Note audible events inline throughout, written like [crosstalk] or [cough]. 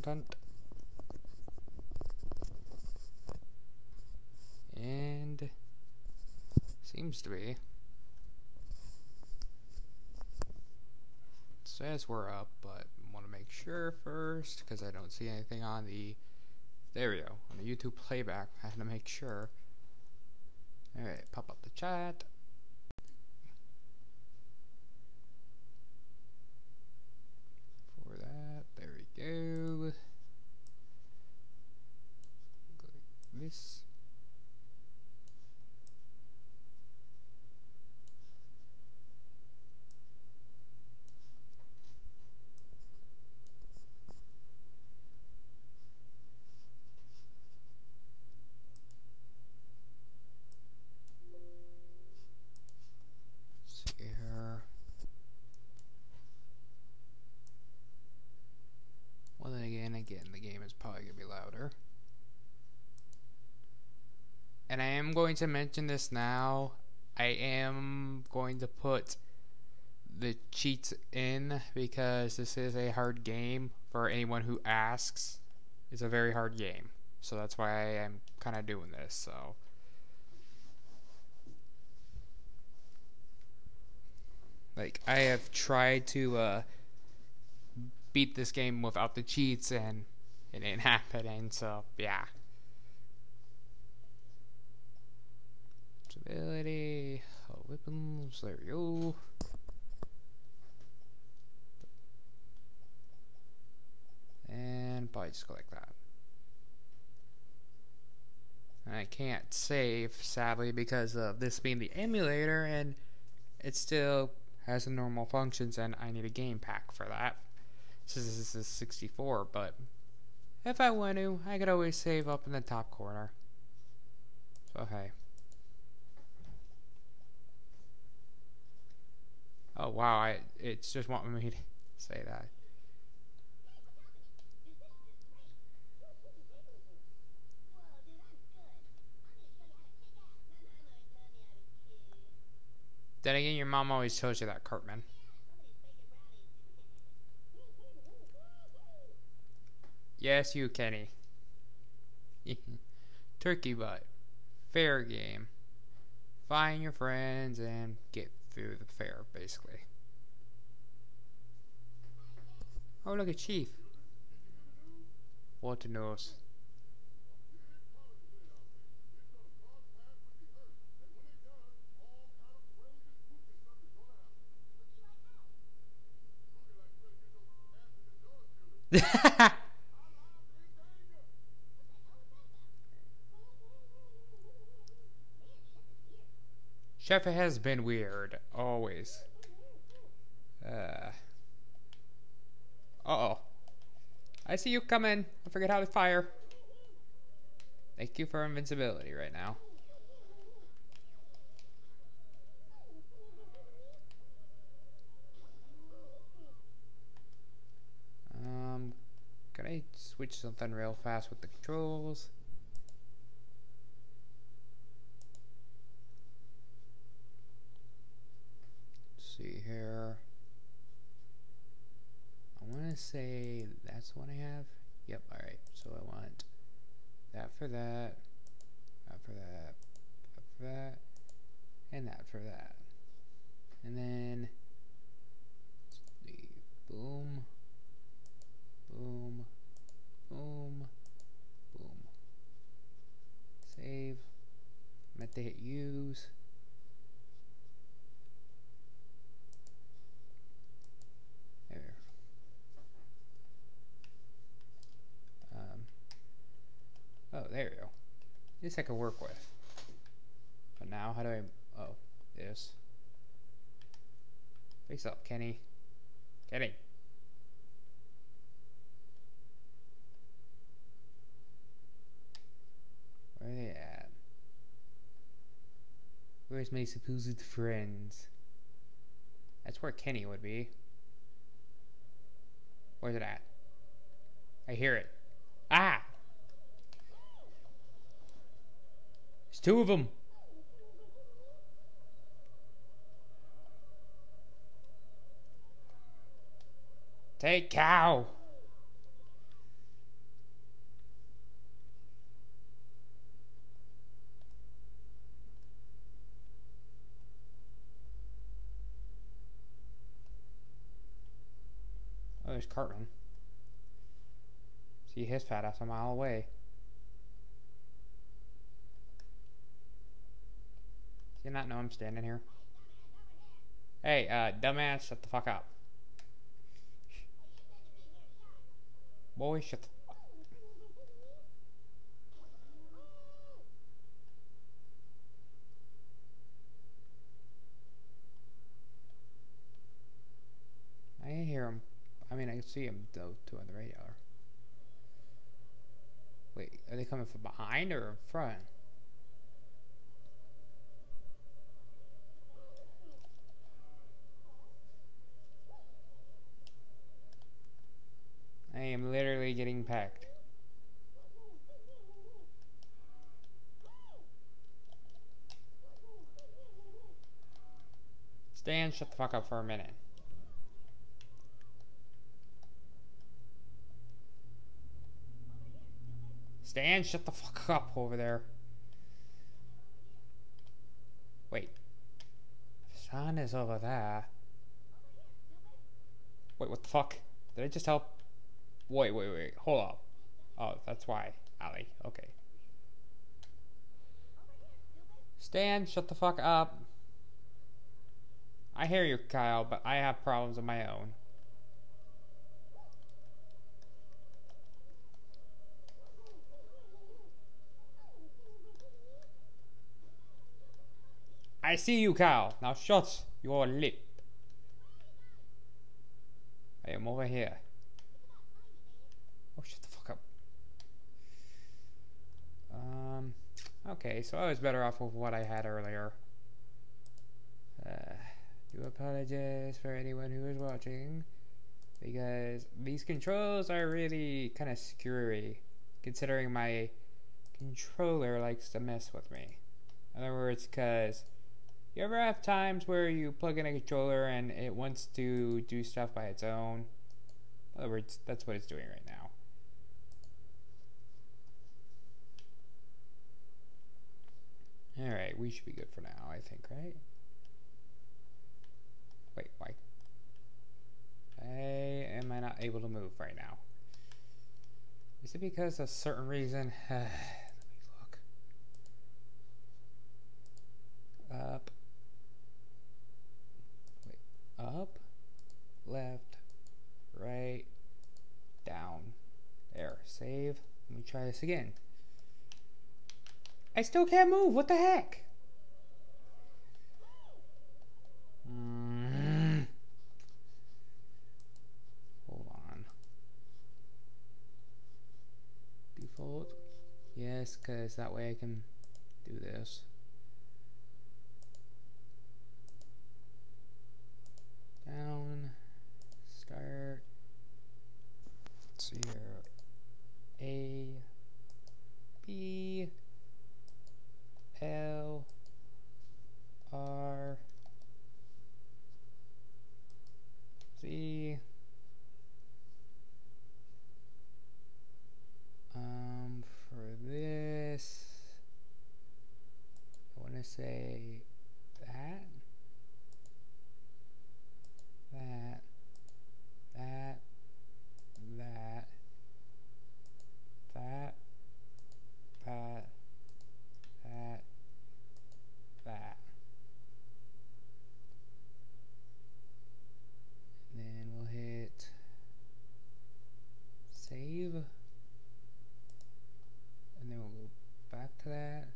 content. And seems to be. says we're up, but want to make sure first because I don't see anything on the there we go on the YouTube playback. I had to make sure. All right, pop up the chat. For that, there we go. Like this. see here. Well then again, again, the game is probably gonna be louder. And I am going to mention this now. I am going to put the cheats in because this is a hard game for anyone who asks. It's a very hard game. So that's why I am kind of doing this. So Like I have tried to uh, beat this game without the cheats, and it ain't [laughs] happening. So yeah. Stability, oh, weapons. There we go. And go like that. I can't save, sadly, because of this being the emulator, and it still has the normal functions and I need a game pack for that. Since this is 64, but if I want to, I could always save up in the top corner. So hey. Oh wow, I it's just wanting me to [laughs] say that. Then again, your mom always tells you that, Cartman. Yes, you, Kenny. [laughs] Turkey butt. Fair game. Find your friends and get through the fair, basically. Oh, look at Chief. What knows? [laughs] Chef has been weird, always. Uh. Uh oh. I see you coming. I forget how to fire. Thank you for invincibility right now. Um, can I switch something real fast with the controls? See here. Say that's what I have. Yep, alright. So I want that for that, that for that, that for that, and that for that. And then, the boom, boom, boom, boom. Save. I Meant to hit use. Oh, there we go. This I can work with. But now, how do I... Oh, this. Face up, Kenny. Kenny. Where are they at? Where's my supposed friends? That's where Kenny would be. Where's it at? I hear it. Ah! Two of them. Take cow. Oh, there's Cartman. See his fat ass a mile away. You not know I'm standing here? Hey, uh, dumbass, shut the fuck up. Boy, shut the I hear him. I mean, I can see him though too on the radar. Wait, are they coming from behind or in front? I am literally getting packed. Stan, shut the fuck up for a minute. Stan, shut the fuck up over there. Wait. Sun is over there. Wait, what the fuck? Did I just help? Wait, wait, wait. Hold up. Oh, that's why. Ali. Okay. Stan, shut the fuck up. I hear you, Kyle, but I have problems of my own. I see you, Kyle. Now shut your lip. I am over here. Oh, shut the fuck up. Um, okay, so I was better off with what I had earlier. Uh, do apologize for anyone who is watching. Because these controls are really kind of screwy. Considering my controller likes to mess with me. In other words, because you ever have times where you plug in a controller and it wants to do stuff by its own? In other words, that's what it's doing right now. Alright, we should be good for now, I think, right? Wait, why? Why am I not able to move right now? Is it because of a certain reason? [sighs] Let me look. Up. Wait, up, left, right, down. There, save. Let me try this again. I still can't move. What the heck? Mm. Hold on. Default. Yes, because that way I can do this. down, start, here, A, B, L, R, Z, um, for this, I want to say that that, that, that, that, that, that, that. And then we'll hit save. And then we'll go back to that.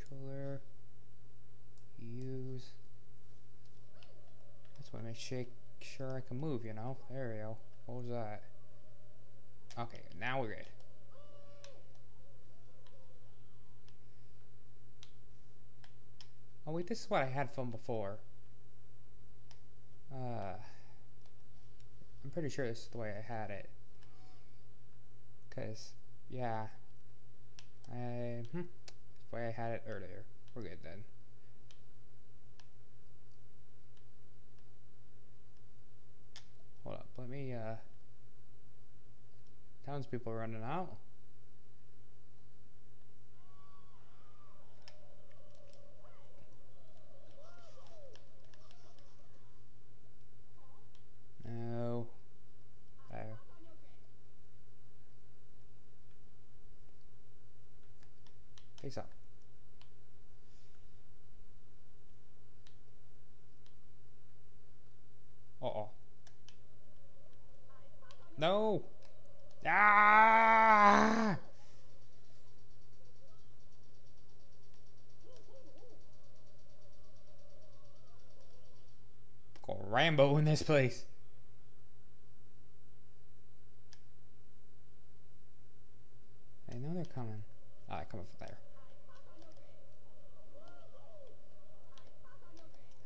Controller. Use. Make sure I can move, you know? There we go. What was that? Okay, now we're good. Oh wait, this is what I had from before. Uh, I'm pretty sure this is the way I had it. Cause, yeah, I, hmm, the way I had it earlier. We're good then. Hold up, let me, uh, townspeople running out. No. think so. Uh-oh. No! Ah! Go Rambo in this place. I know they're coming. Ah, they're coming from there.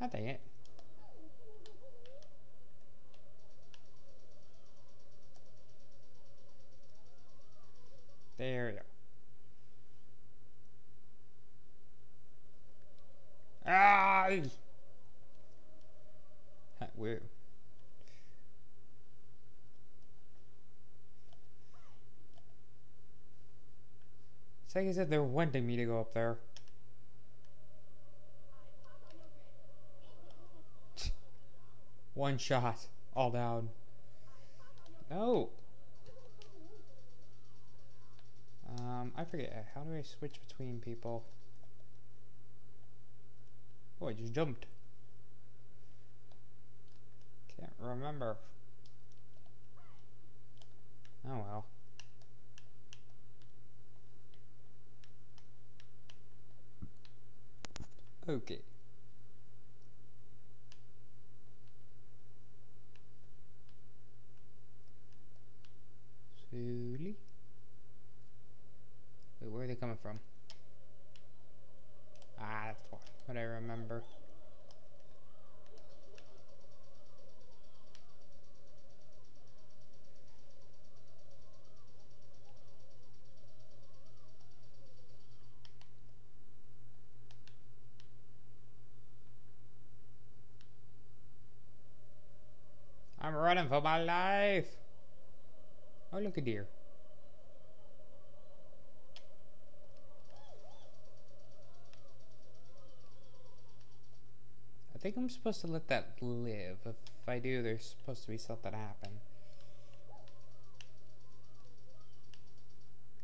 Ah, dang it. There you go. Ah! Weird. It's like as if they're wanting me to go up there. [laughs] One shot. All down. No! Um, I forget. How do I switch between people? Oh, I just jumped. Can't remember. Oh well. Okay. Slowly. Wait, where are they coming from? Ah, that's what I remember. For my life. Oh, look a deer. I think I'm supposed to let that live. If I do, there's supposed to be something happen.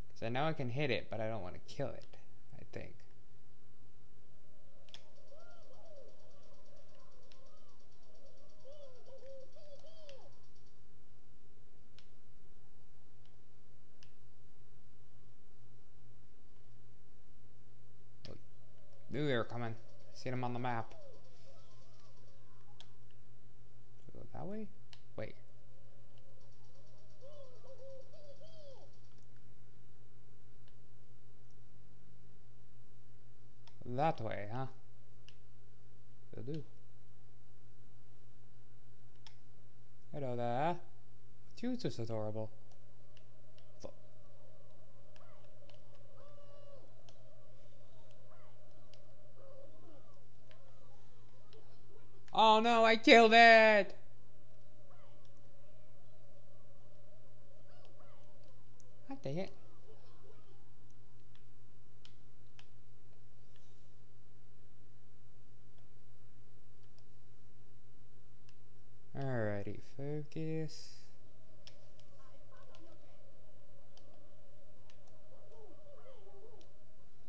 Because I know I can hit it, but I don't want to kill it, I think. Were coming. Seen him on the map. So go that way? Wait. That way, huh? Will do. Hello there. You just adorable. Oh no, I killed it! I dang it. Alrighty, focus.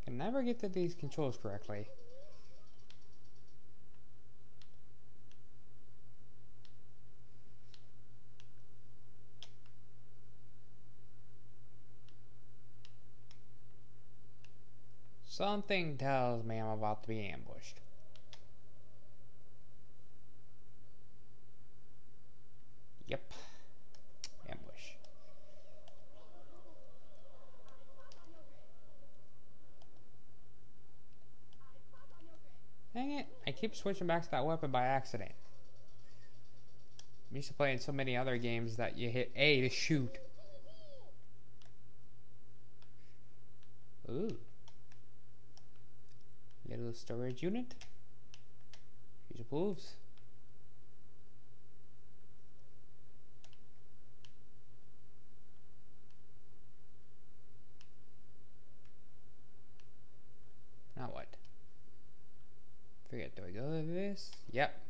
Can never get to these controls correctly. Something tells me I'm about to be ambushed. Yep. Ambush. Dang it. I keep switching back to that weapon by accident. I'm used to playing so many other games that you hit A to shoot. Ooh. Little storage unit. Future moves. Now what? Forget, do I go to this? Yep.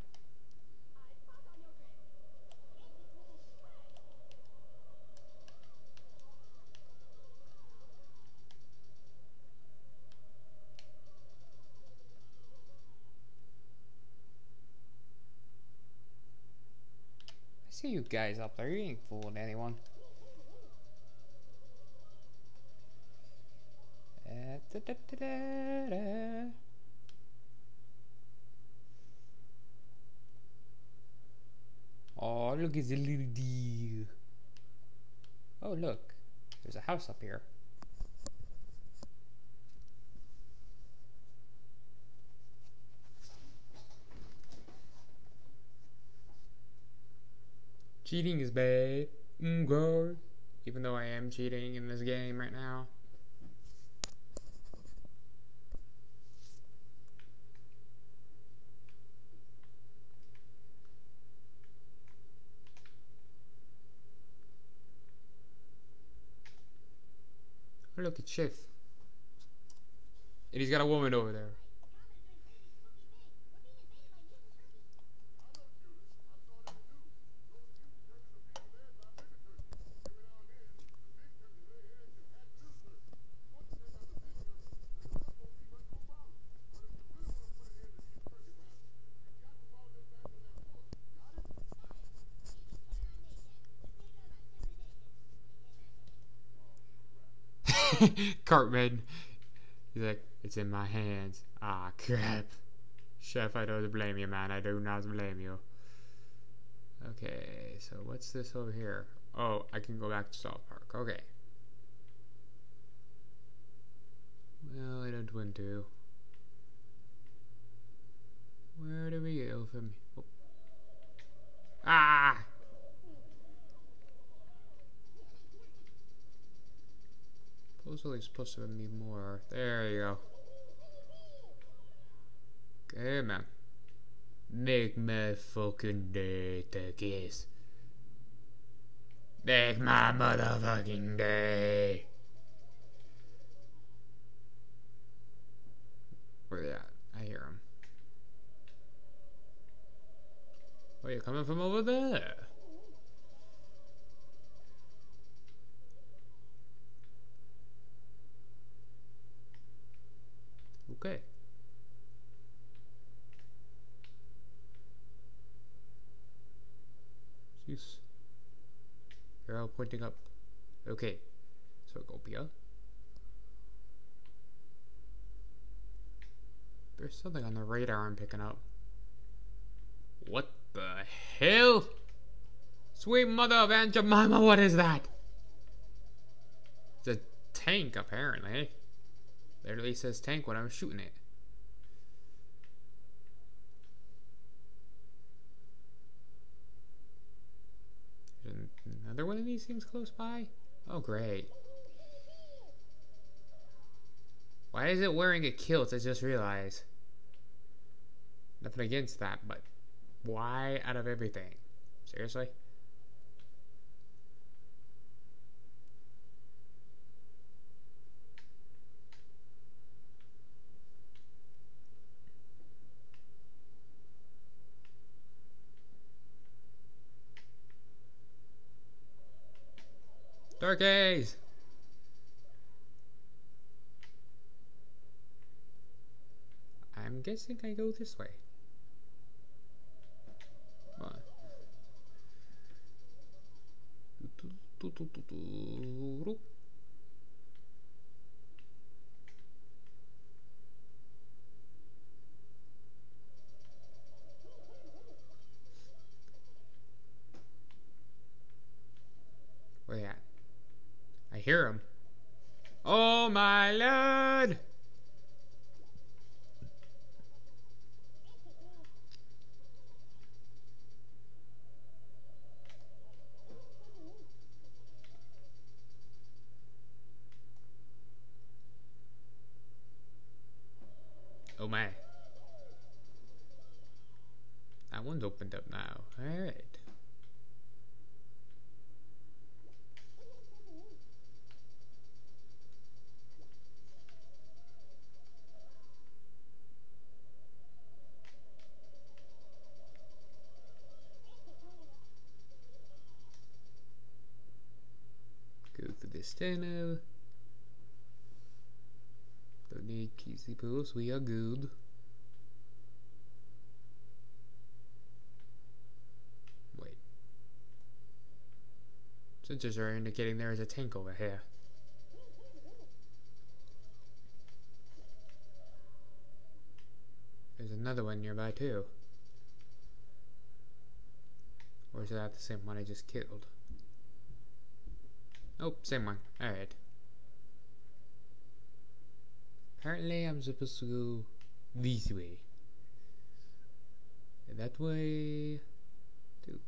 See you guys up there. You ain't fooling anyone. Uh, da, da, da, oh, look, it's a little deer. Oh, look. There's a house up here. Cheating is bad. Mm, God. Even though I am cheating in this game right now. Look, at Chef. And he's got a woman over there. [laughs] Cartman. He's like, it's in my hands. Ah, crap. Chef, I don't blame you, man. I do not blame you. Okay, so what's this over here? Oh, I can go back to South Park. Okay. Well, I don't want to. Where do we go from? Oh. Ah! Supposedly supposed to be more. There you go. Okay, man. Make my fucking day, Turkeys. Make my motherfucking day. Where they at? I hear him. Oh, you're coming from over there. Okay. Jeez. All pointing up. Okay. So Gopia. There's something on the radar I'm picking up. What the hell? Sweet mother of Aunt Jemima, what is that? It's a tank, apparently. Literally says tank when I'm shooting it. Another one of these things close by? Oh, great. Why is it wearing a kilt? I just realized. Nothing against that, but why out of everything? Seriously? Turkeys! I'm guessing I go this way. What? Where at? Hear him. Oh my lord! Oh my. That one's opened up now. Alright. Tunnel. Don't need kissy pools, we are good. Wait. Sensors are indicating there is a tank over here. There's another one nearby too. Or is that the same one I just killed? Nope, same one. Alright. Apparently I'm supposed to go this way. That way too.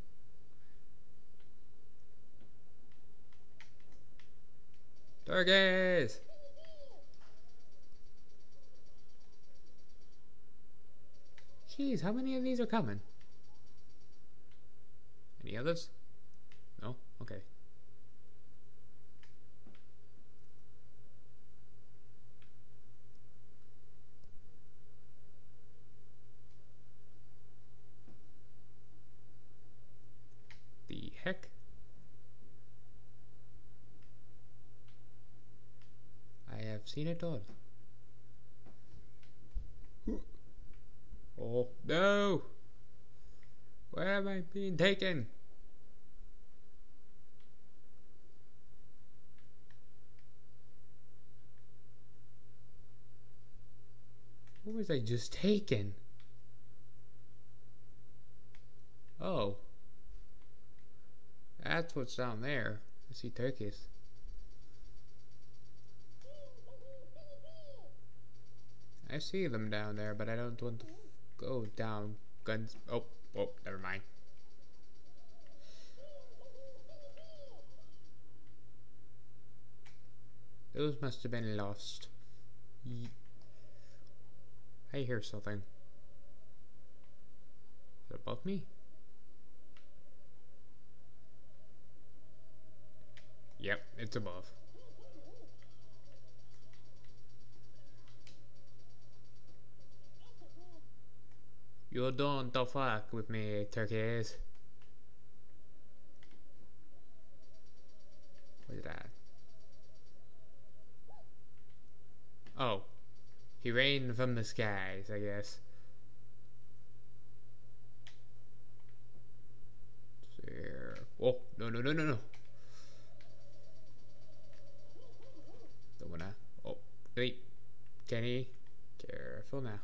Targets! Jeez, how many of these are coming? Any others? No? Okay. The heck? I have seen it all. Oh, no! Where am I being taken? What was I just taken? Oh. That's what's down there. I see turkeys. I see them down there, but I don't want to go down. Guns. Oh, oh, never mind. Those must have been lost. I hear something. Is it above me? Yep, it's above. You don't the fuck with me, turkeys. Where's that? Oh. He rained from the skies, I guess. There. Oh, no, no, no, no, no. Don't wanna. Oh, wait. Kenny, careful now.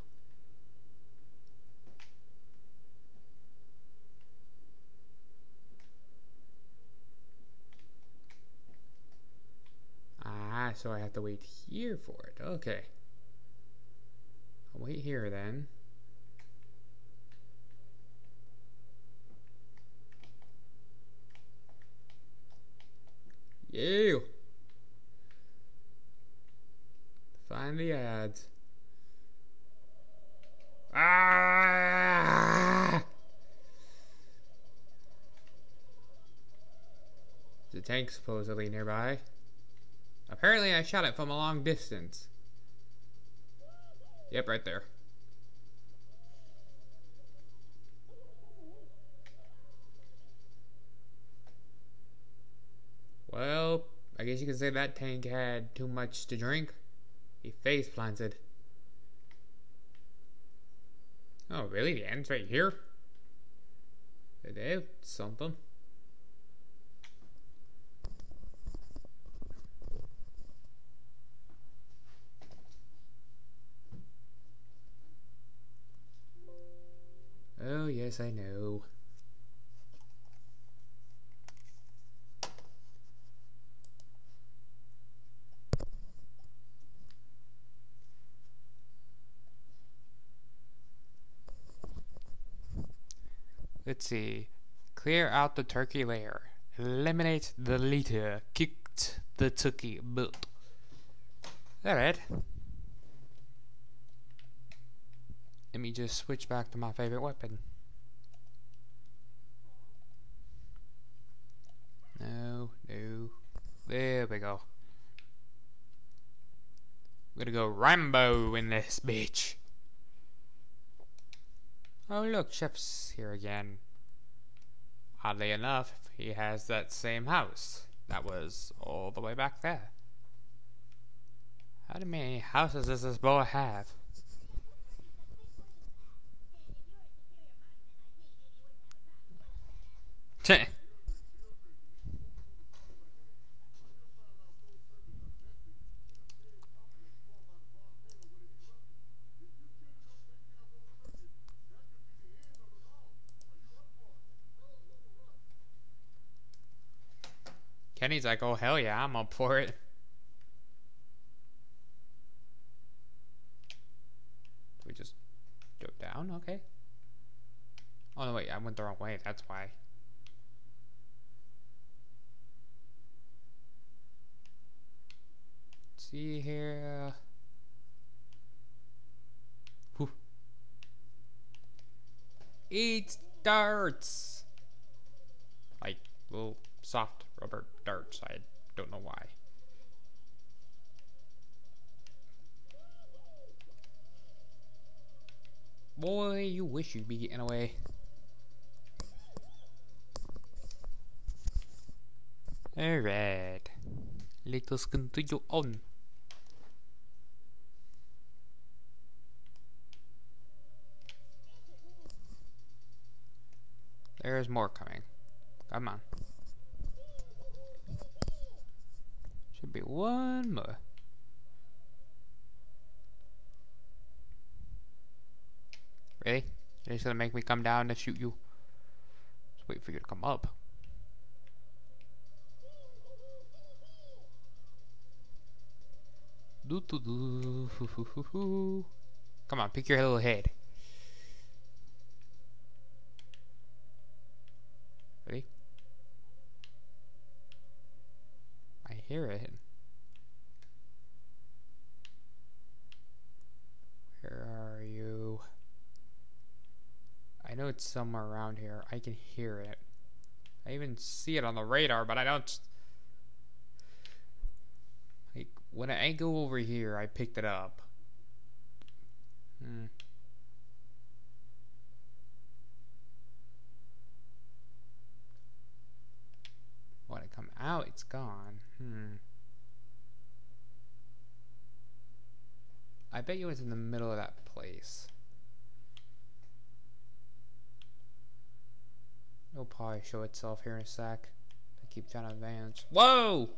Ah, so I have to wait here for it. Okay. I'll wait here then. You. Find the ads. Ah! A tank supposedly nearby. Apparently I shot it from a long distance. Yep, right there. Well, I guess you could say that tank had too much to drink. He face planted. Oh, really? The end's right here? It is something. Oh, yes, I know. Let's see. Clear out the turkey layer. Eliminate the leader. Kicked the turkey butt. Alright. Let me just switch back to my favorite weapon. No, no. There we go. We're gonna go Rambo in this bitch. Oh look, Chef's here again. Oddly enough, he has that same house. That was all the way back there. How many houses does this boy have? Kenny's like, oh hell yeah, I'm up for it. we just go down? Okay. Oh no, wait, I went the wrong way. That's why. Let's see here. Whew. Eat darts! Like, little soft rubber darts. I don't know why. Boy, you wish you'd be getting away. Alright. Let us continue on. There's more coming. Come on. Should be one more. Really? You're just gonna make me come down to shoot you? Just wait for you to come up. Do do do. [laughs] Come on, pick your little head. Hear it. Where are you? I know it's somewhere around here. I can hear it. I even see it on the radar, but I don't Like, when I go over here, I picked it up. Hmm. When I come out, it's gone. Hmm. I bet you it's in the middle of that place. It'll probably show itself here in a sec. I keep trying to advance. Whoa!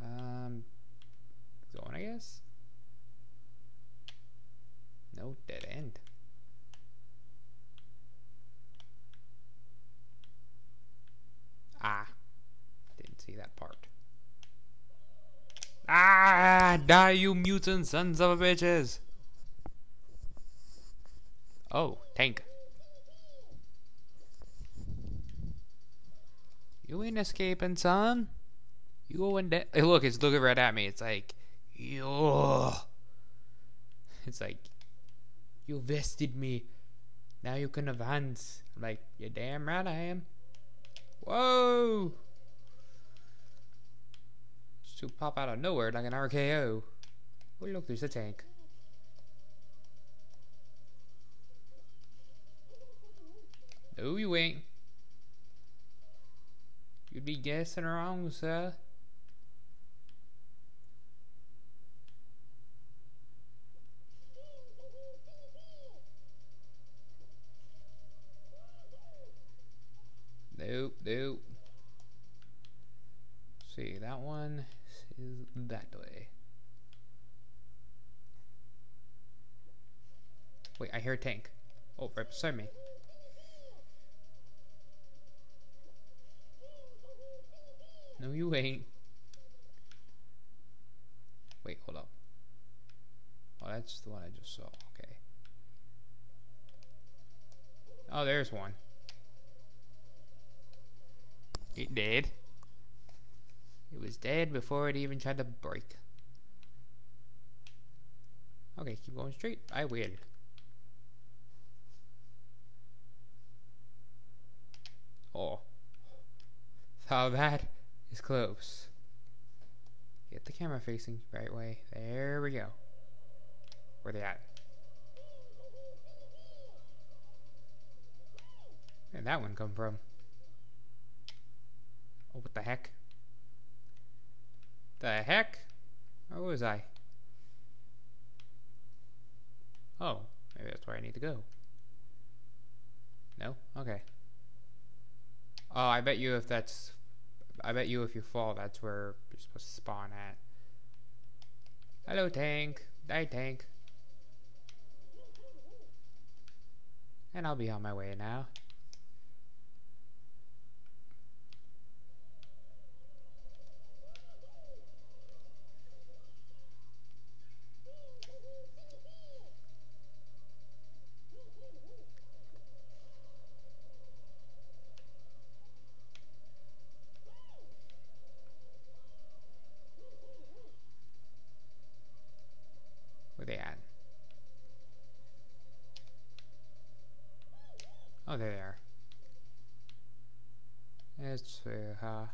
Um, going, I guess? No, dead end. Ah, didn't see that part. Ah, die you mutant sons of bitches! Oh, tank. You ain't escaping, son. You going down? Hey, look, it's looking right at me. It's like, yo. It's like, you vested me. Now you can advance. I'm like, you're damn right I am. Whoa! Just To pop out of nowhere like an RKO. Oh, look, there's a tank. No, you ain't. You'd be guessing wrong, sir. Nope, nope. see, that one is that way. Wait, I hear a tank. Oh, right beside me. No, you ain't. Wait, hold up. Oh, that's the one I just saw. Okay. Oh, there's one. It did. It was dead before it even tried to break. Okay, keep going straight. I will. Oh. So that is close. Get the camera facing the right way. There we go. Where they at? Where'd that one come from? Oh, what the heck? The heck? Where was I? Oh, maybe that's where I need to go. No? Okay. Oh, I bet you if that's... I bet you if you fall, that's where you're supposed to spawn at. Hello, tank. Die, tank. And I'll be on my way now. Where they at? Oh, there they are. Uh,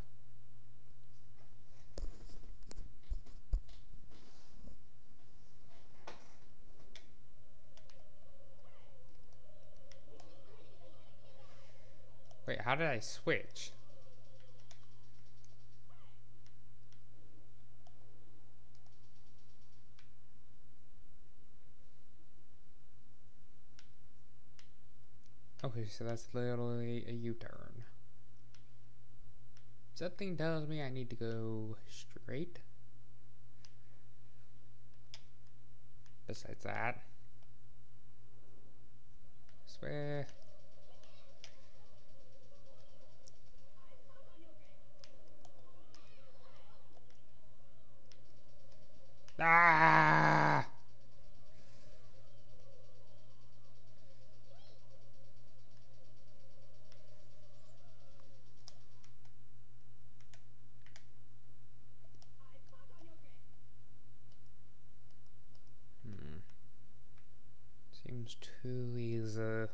Wait, how did I switch? Okay, so that's literally a U-turn. Something tells me I need to go straight. Besides that. Swear. Ah! Hmm. Seems too easy. I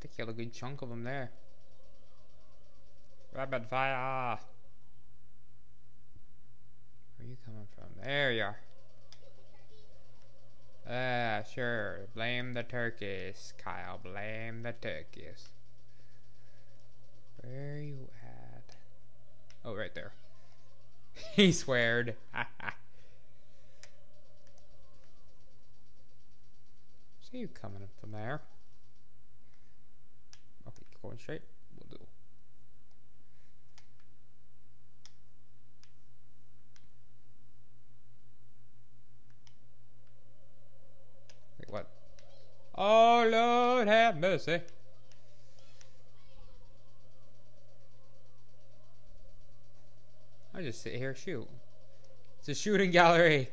think you have a good chunk of them there. Rapid fire! Where are you coming from? There you are. Ah, sure. Blame the turkeys, Kyle. Blame the turkeys. Where are you at? Oh, right there. [laughs] he sweared. [laughs] See you coming from there. Going straight. We'll do. Wait, what? Oh, Lord have mercy. I just sit here shoot. It's a shooting gallery.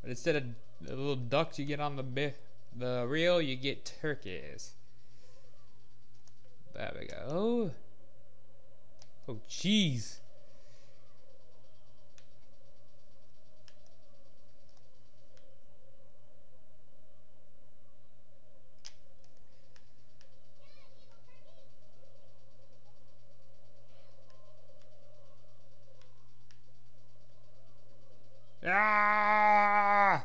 But instead of the little ducks you get on the the reel, you get turkeys. There we go. Oh, jeez. Ah!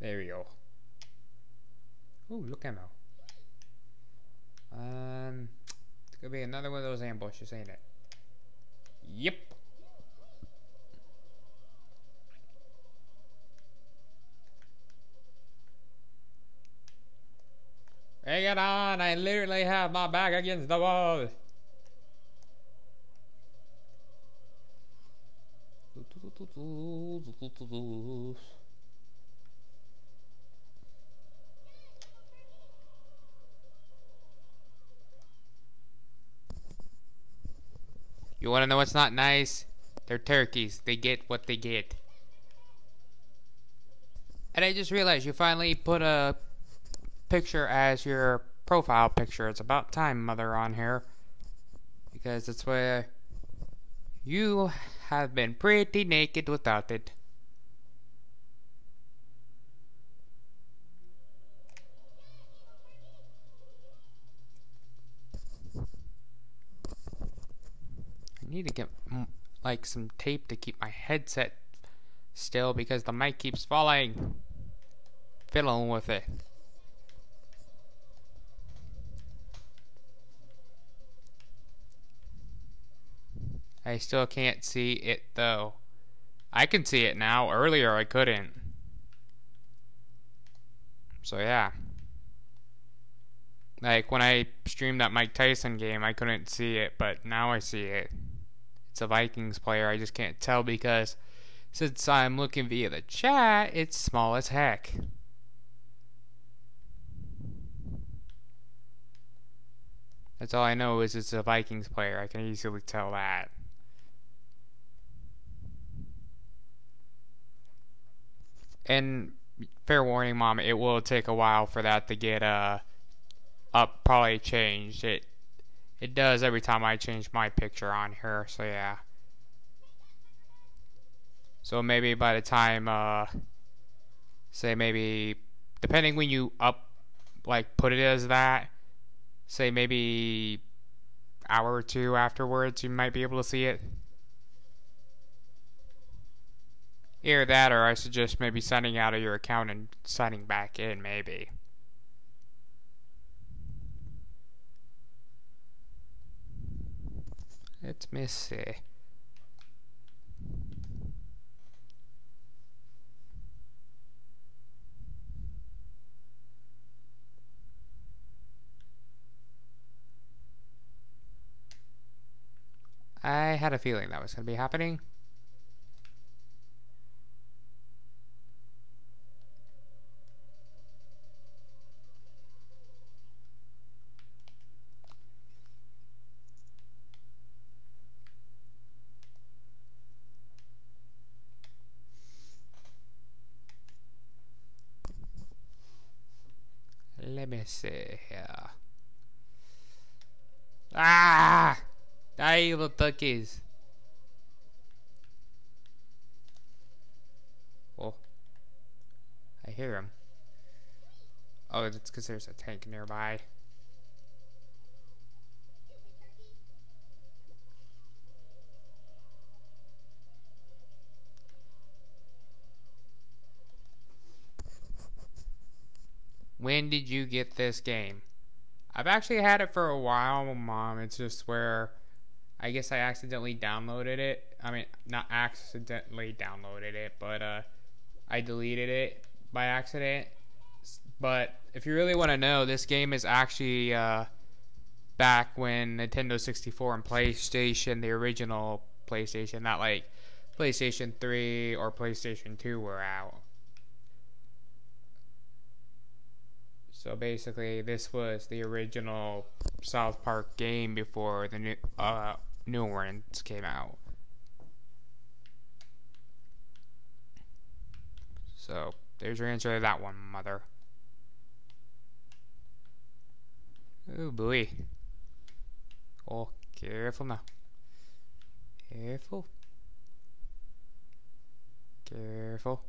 There we go. Ooh, look ammo. Um, it's gonna be another one of those ambushes, ain't it? Yep. Hang it on! I literally have my back against the wall. You want to know what's not nice? They're turkeys. They get what they get. And I just realized you finally put a picture as your profile picture. It's about time, Mother, on here. Because it's where you have been pretty naked without it. Need to get like some tape to keep my headset still because the mic keeps falling. Fiddling with it. I still can't see it though. I can see it now. Earlier I couldn't. So yeah. Like when I streamed that Mike Tyson game, I couldn't see it, but now I see it. It's a Vikings player. I just can't tell because since I'm looking via the chat, it's small as heck. That's all I know is it's a Vikings player. I can easily tell that. And fair warning, mom, it will take a while for that to get uh up probably changed. It it does every time I change my picture on here, so yeah. So maybe by the time uh say maybe depending when you up like put it as that, say maybe hour or two afterwards you might be able to see it. Either that or I suggest maybe signing out of your account and signing back in, maybe. Let me see. I had a feeling that was going to be happening. Let me see here. Ah! Die, little duckies. Oh. I hear him. Oh, it's because there's a tank nearby. When did you get this game? I've actually had it for a while, Mom. It's just where I guess I accidentally downloaded it. I mean, not accidentally downloaded it, but uh, I deleted it by accident. But if you really want to know, this game is actually uh, back when Nintendo 64 and PlayStation, the original PlayStation, not like PlayStation 3 or PlayStation 2 were out. So basically, this was the original South Park game before the new uh, new ones came out. So there's your answer to that one, mother. Oh boy. Oh, careful now. Careful. Careful.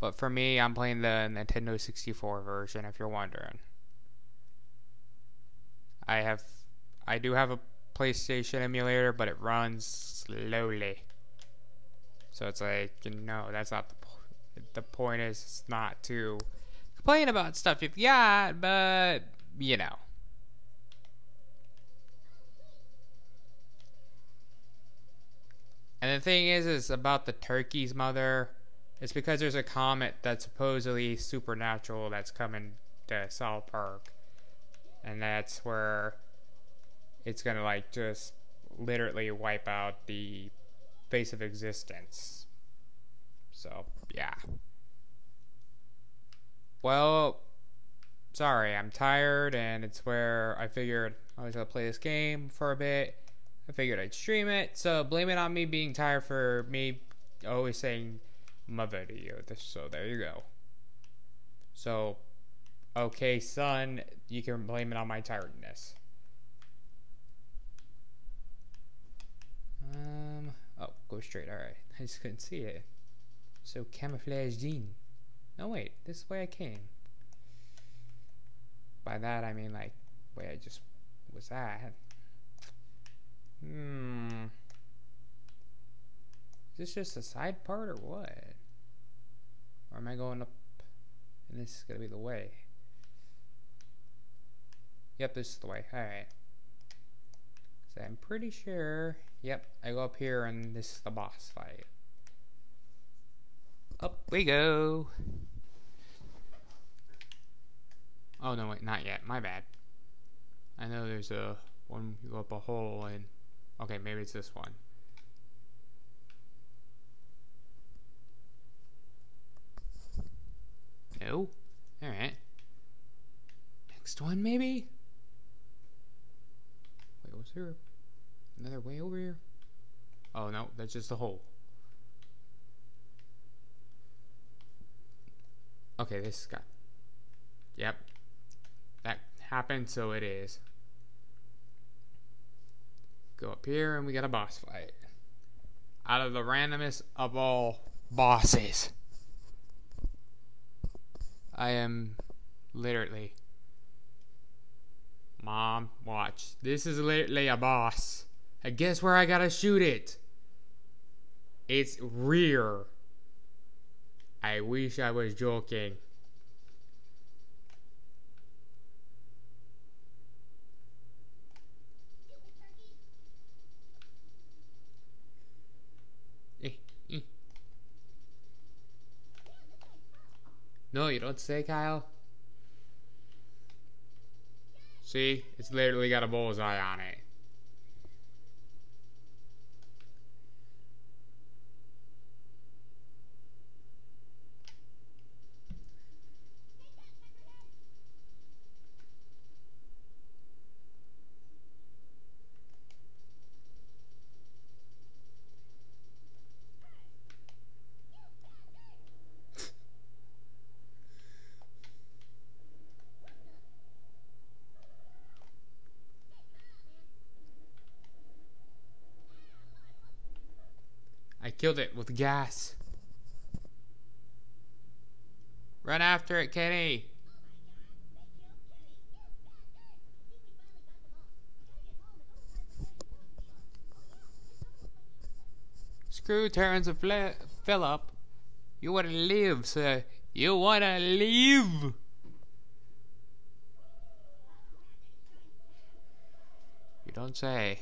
But for me, I'm playing the Nintendo 64 version, if you're wondering. I have, I do have a PlayStation emulator, but it runs slowly. So it's like, no, that's not the point. The point is it's not to complain about stuff you've got, but, you know. And the thing is, is about the turkey's mother it's because there's a comet that's supposedly supernatural that's coming to South Park. And that's where it's gonna like just literally wipe out the face of existence. So, yeah. Well, sorry, I'm tired, and it's where I figured I was gonna play this game for a bit. I figured I'd stream it, so blame it on me being tired for me always saying my video. So there you go. So, okay, son, you can blame it on my tiredness. Um, oh, go straight. All right, [laughs] I just couldn't see it. So camouflage in. No wait, this way I came. By that I mean like way I just was at. Hmm. Is this just a side part or what? Or am I going up? And this is going to be the way. Yep, this is the way. Alright. So I'm pretty sure... Yep, I go up here and this is the boss fight. Up we go. Oh, no, wait, not yet. My bad. I know there's a one you go up a hole and... Okay, maybe it's this one. No? Alright. Next one, maybe? Wait, was there another way over here? Oh, no, that's just a hole. Okay, this guy. Yep. That happened, so it is. Go up here, and we got a boss fight. Out of the randomest of all bosses. I am literally. Mom, watch. This is literally a boss. And guess where I gotta shoot it? It's rear. I wish I was joking. No, you don't say, Kyle. See? It's literally got a bullseye on it. Killed it with gas. Run after it, Kenny. Screw Terrance and Phillip. You wanna live, sir. You wanna live. You don't say.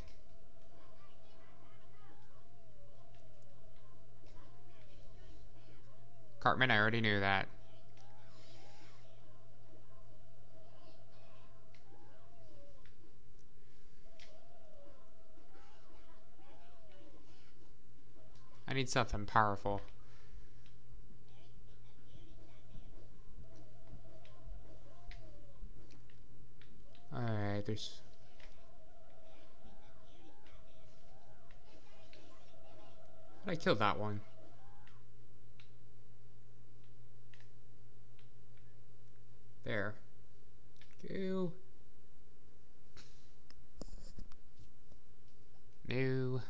Cartman, I already knew that. I need something powerful. Alright, there's... I killed that one? There. Go. New.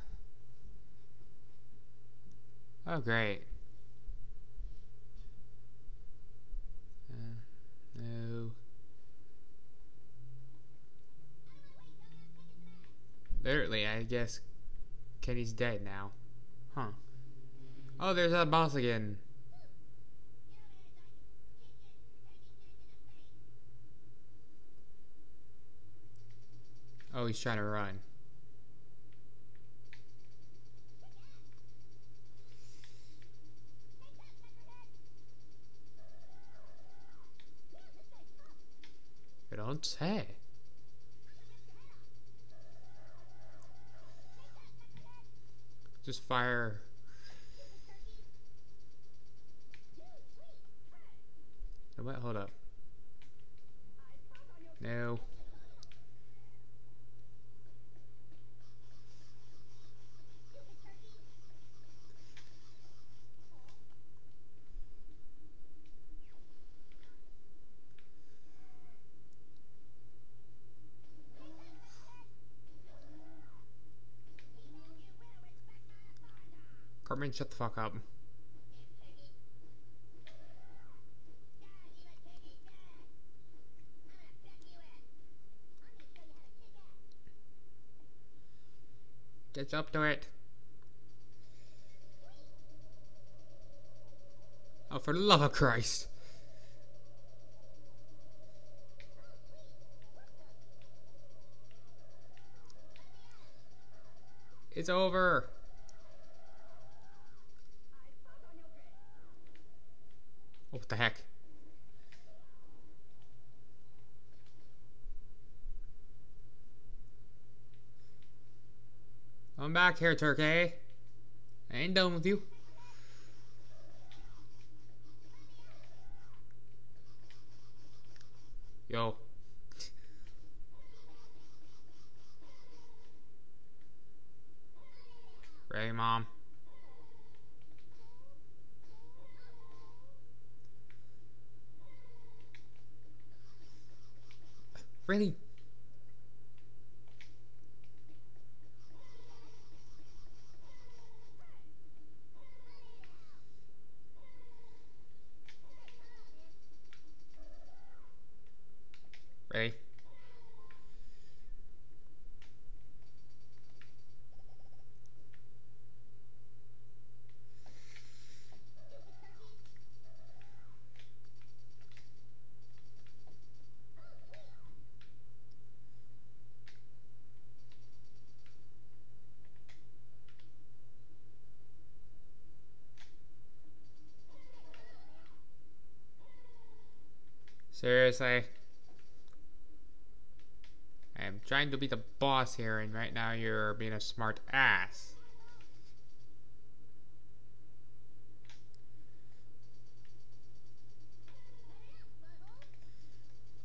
Oh, great. Uh, no. Literally, I guess Kenny's dead now. Huh. Oh, there's that boss again. Oh, he's trying to run. You don't say. Just fire. What? Hold up. No. Cartman, shut the fuck up. Get up to it. Oh, for the love of Christ. It's over. What the heck? I'm back here, Turkey. I ain't done with you. Yo. Really? Seriously? I'm trying to be the boss here, and right now you're being a smart ass.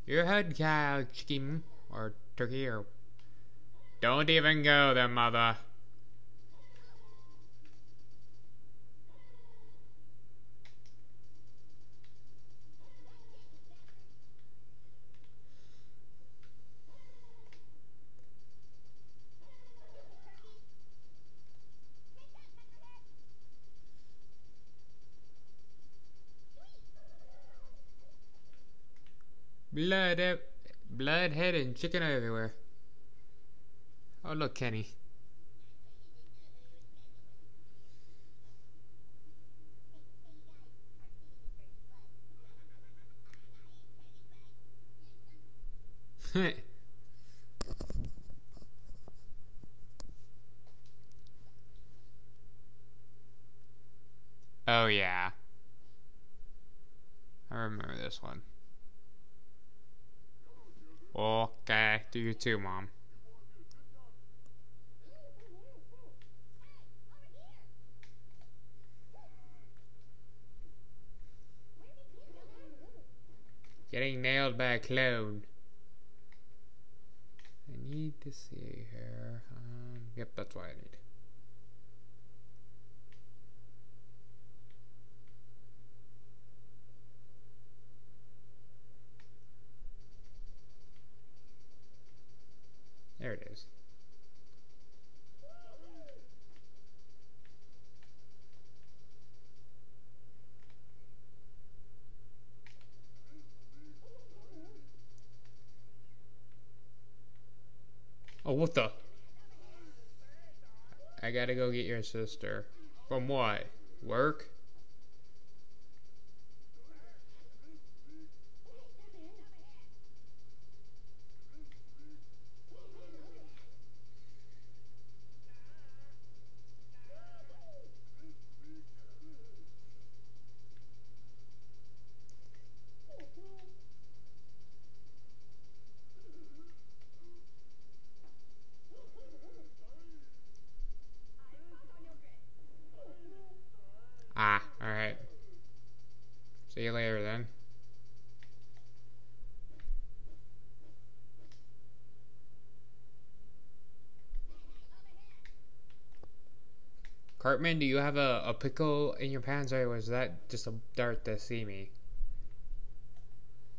Your head cow chicken or turkey or don't even go there, mother. Blood, ev- blood, head, and chicken everywhere. Oh, look, Kenny. [laughs] oh, yeah. I remember this one. Okay, do you too, Mom. Getting nailed by a clone. I need to see here. Um, yep, that's why I need. There it is. Oh, what the? I gotta go get your sister. From what? Work? Ah, alright. See you later then. Cartman, do you have a, a pickle in your pants or was that just a dart to see me?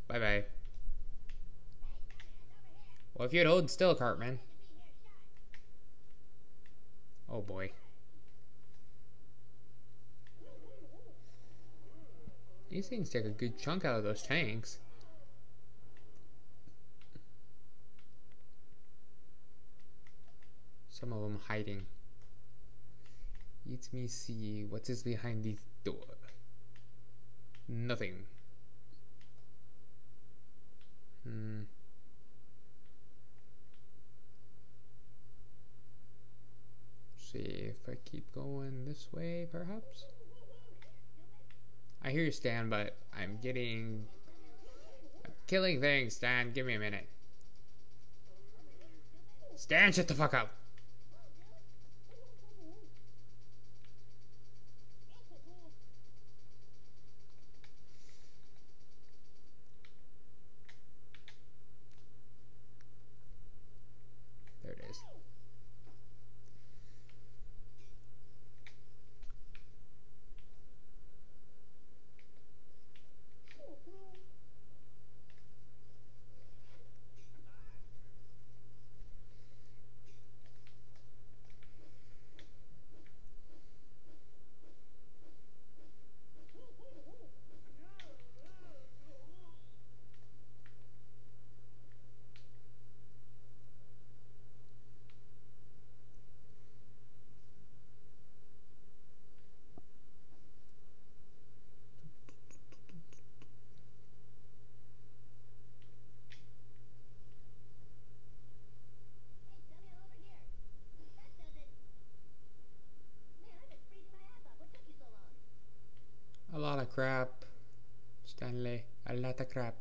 Bye bye. Well, if you'd hold still, Cartman. Oh boy. These things take a good chunk out of those tanks. Some of them hiding. Let me see what is behind this door. Nothing. Hmm. See if I keep going this way, perhaps? I hear you, Stan, but I'm getting... I'm killing things, Stan. Give me a minute. Stan, shut the fuck up. Crap. Stanley, a lot of crap.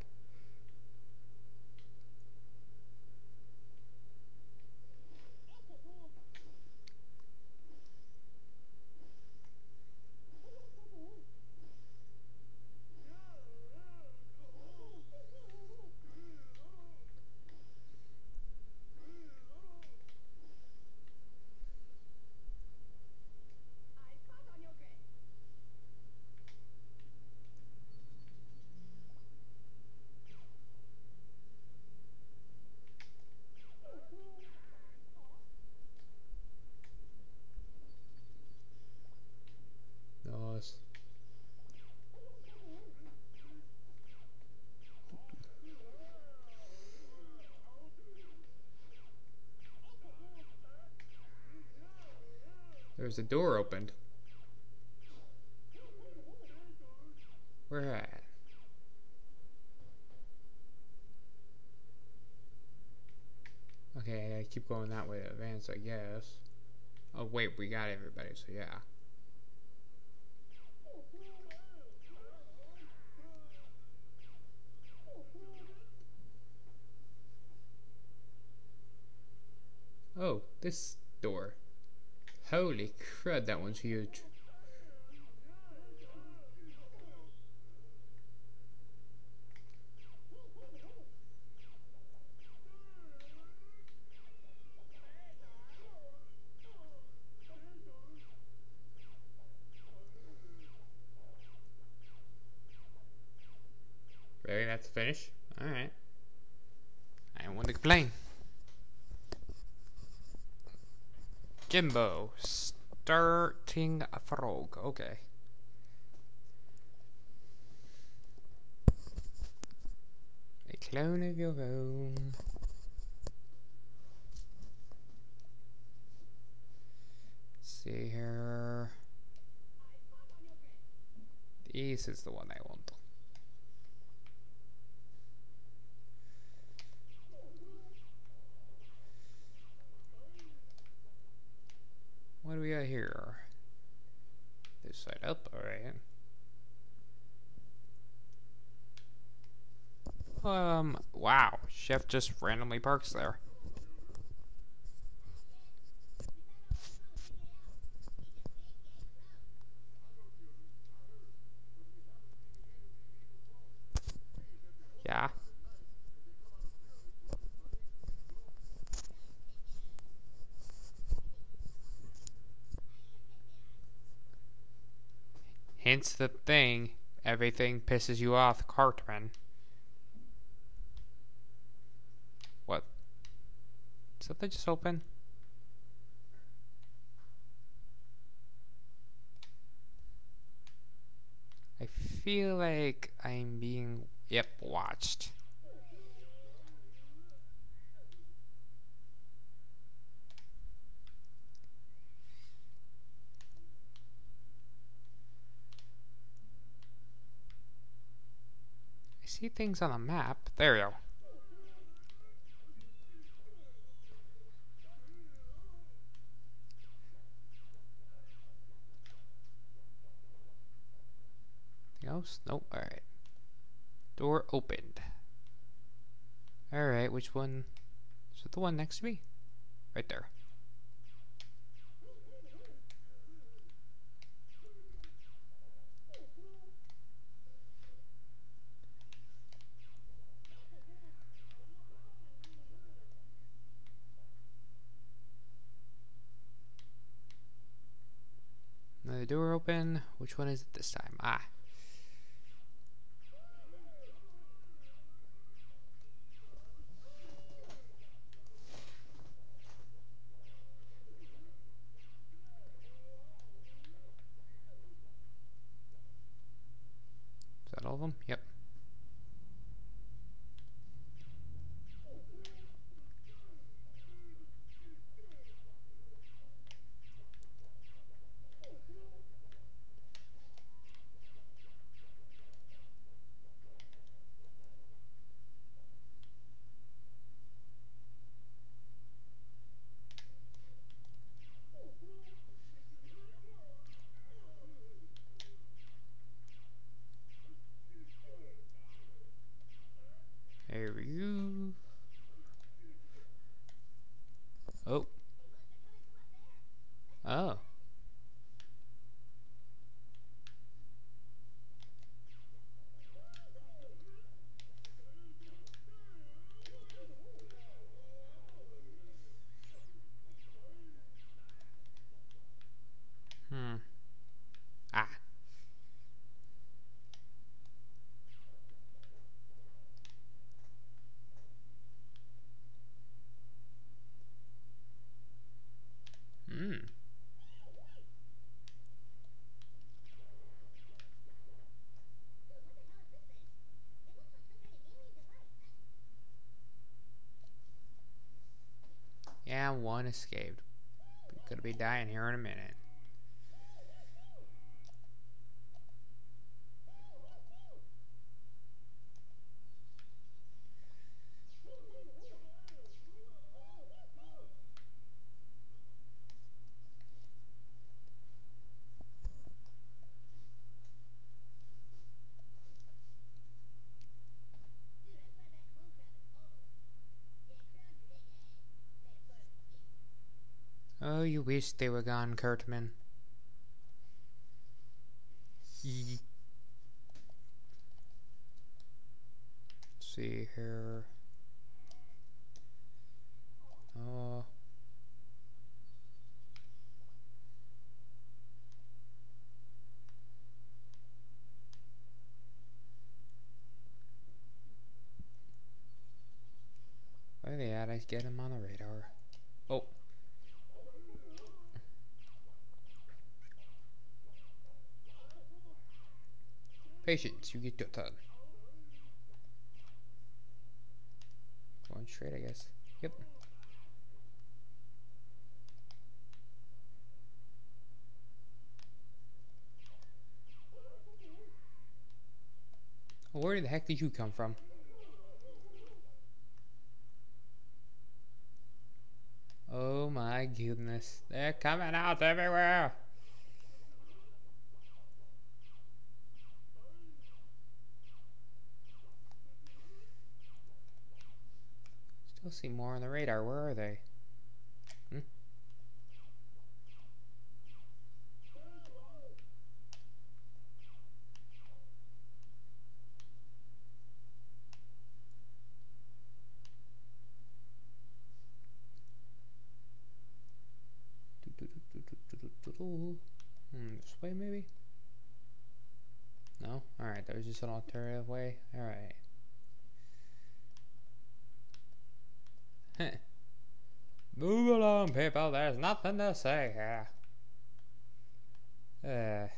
Nice. There's a door opened. Where at? Okay, I keep going that way to advance, I guess. Oh wait, we got everybody, so yeah. Oh, this door. Holy crud, that one's huge. Really, that's the finish? Alright. I don't want to complain. Jimbo, starting a frog. Okay. A clone of your own. Let's see here. This is the one I want. What do we got here? This side up, alright. Um, wow. Chef just randomly parks there. Yeah. Hence the thing, everything pisses you off, Cartman. What? they just open? I feel like I'm being, yep, watched. See things on a map. There we go. Else? Nope. Alright. Door opened. Alright, which one? Is it the one next to me? Right there. Another door open. Which one is it this time? Ah. One escaped. Gonna be dying here in a minute. Oh, you wish they were gone, Cartman. see here. Oh. Where they at? I get them on the radar. Patience, you get your turn. Going trade, I guess. Yep. Where the heck did you come from? Oh my goodness. They're coming out everywhere. Still see more on the radar. Where are they? Hmm? Hmm, this way maybe? No? Alright, there's just an alternative way. Alright. Move along, people. There's nothing to say here. Uh.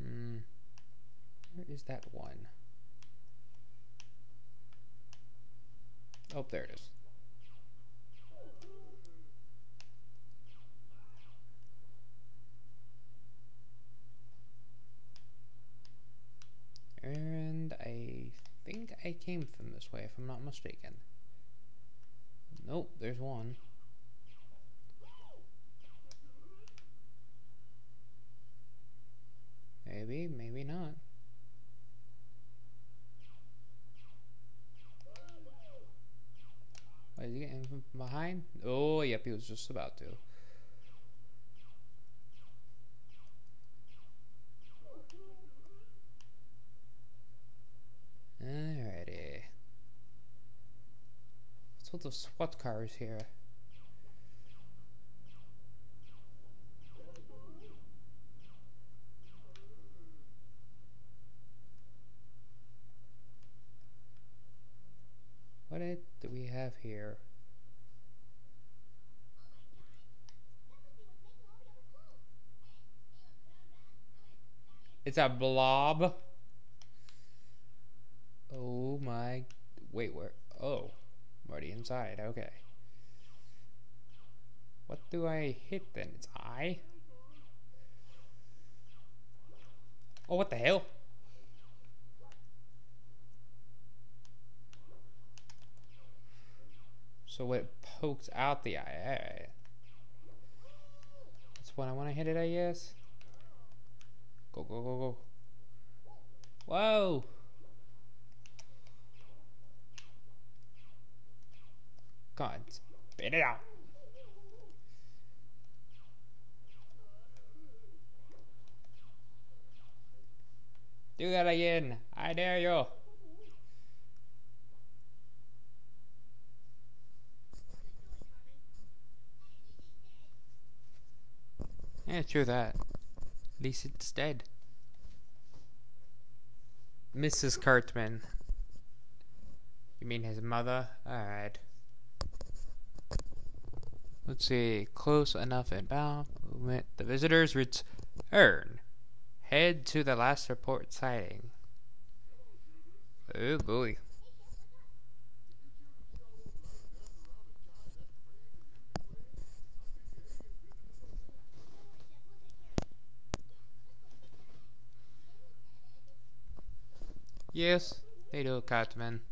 Hmm. Where is that one? Oh, there it is. And I think I came from this way, if I'm not mistaken. Nope, there's one. Maybe, maybe not. Is he getting behind? Oh, yep, he was just about to. Alrighty. What's with the SWAT cars here? What do we have here? It's a blob. Oh my. Wait, where? Oh. I'm already inside. Okay. What do I hit then? It's I? Oh, what the hell? So it pokes out the eye. That's what I want to hit it, I guess. Go, go, go, go. Whoa! God, spit it out. Do that again. I dare you. Yeah, true that. Least it's dead. Mrs. Cartman. You mean his mother? Alright. Let's see. Close enough inbound movement. The visitors return. Head to the last report sighting. Oh boy. Yes, they do, Cartman.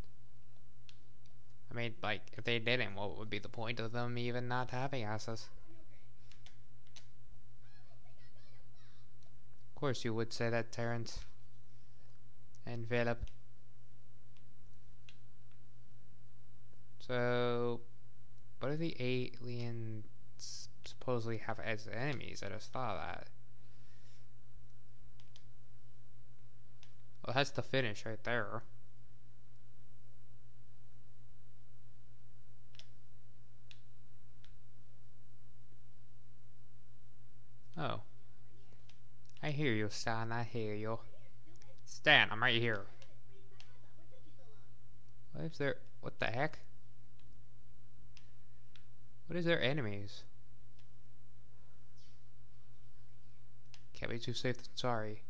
I mean, like, if they didn't, what would be the point of them even not having asses? Of course you would say that, Terrance. And Phillip. So, what do the aliens supposedly have as enemies? I just thought that. Well, that's the finish right there. Oh. I hear you, Stan. I hear you. Stan, I'm right here. What is there? What the heck? What is their enemies? Can't be too safe than sorry.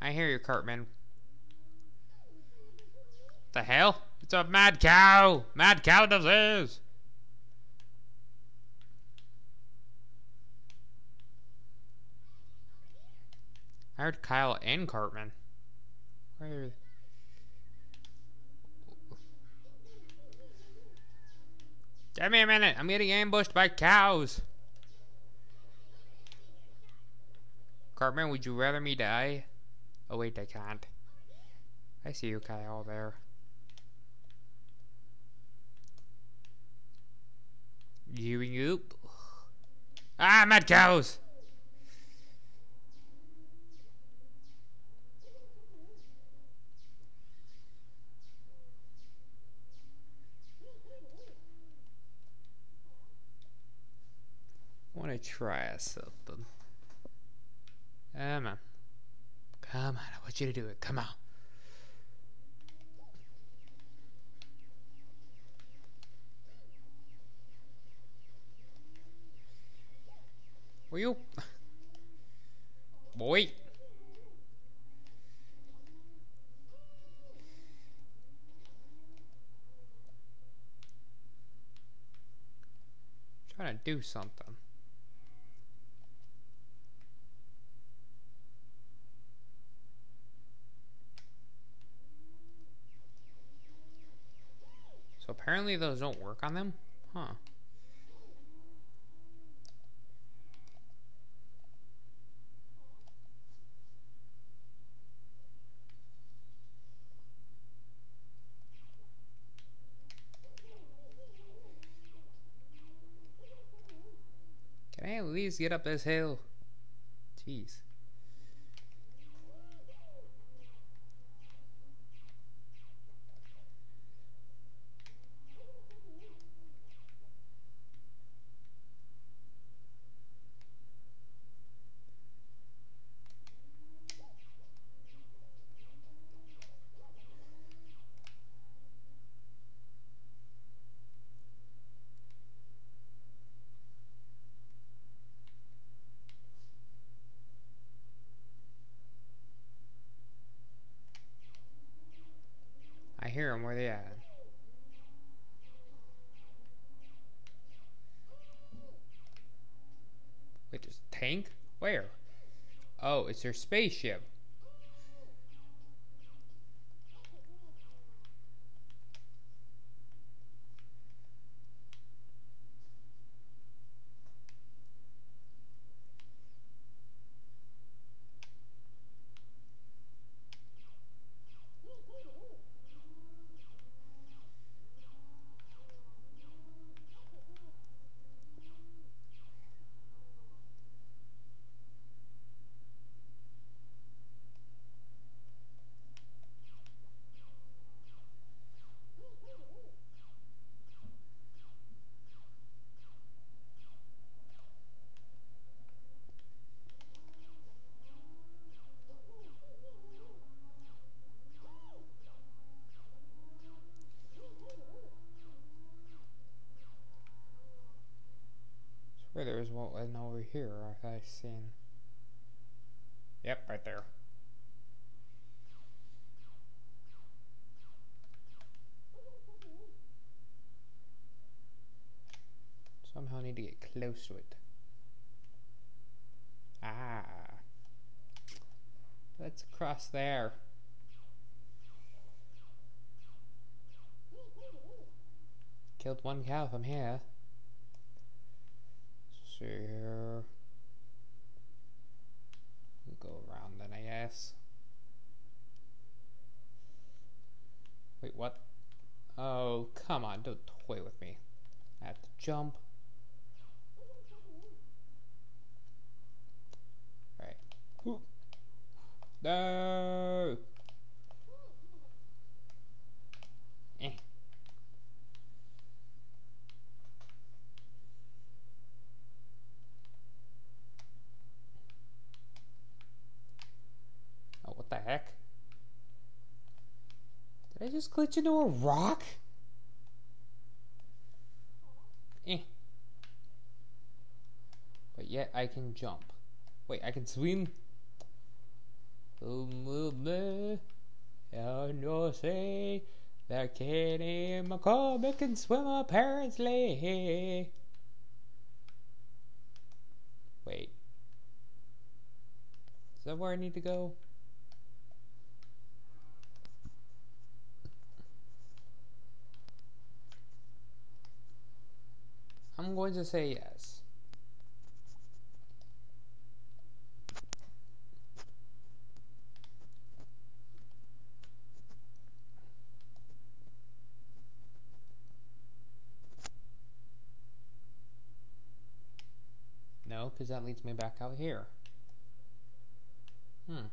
I hear you, Cartman. The hell? It's a mad cow! Mad cow disease! I heard Kyle and Cartman. Where? Give me a minute. I'm getting ambushed by cows. Cartman, would you rather me die? Oh wait, I can't. I see you, Kyle, there. You up. Ah, mad cows! want to try something. On. Come on, I want you to do it. Come on. Will you? Boy. Trying to do something. Apparently those don't work on them? Huh. Can I at least get up this hill? Jeez. I hear them. Where they at? tank? Where? Oh, it's spaceship. Where there was one over here I've seen. Yep, right there. Somehow I need to get close to it. Ah. Let's cross there. Killed one cow from here see here. Go around then, I guess. Wait, what? Oh, come on, don't toy with me. I have to jump. Alright. No! The heck? Did I just glitch into a rock? Eh. But yet I can jump. Wait, I can swim? Oh, no say that Kenny McCormick can swim apparently. Wait. Is that where I need to go? I'm going to say yes. No, because that leads me back out here. Hmm.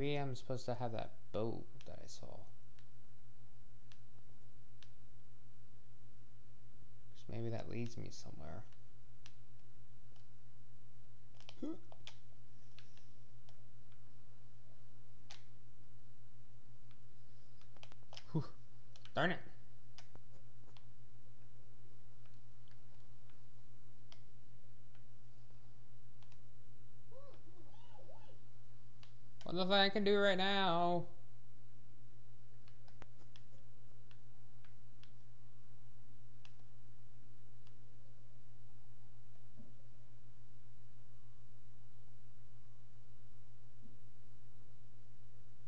Maybe I'm supposed to have that boat that I saw. maybe that leads me somewhere. Whew. Darn it. Nothing I can do right now.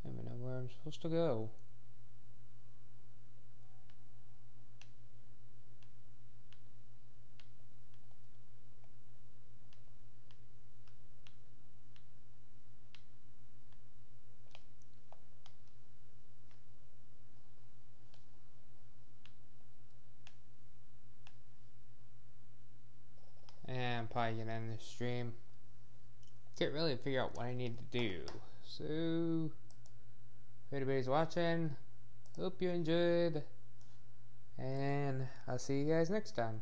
I don't know where I'm supposed to go. probably gonna end the stream. Can't really figure out what I need to do. So, if anybody's watching, hope you enjoyed, and I'll see you guys next time.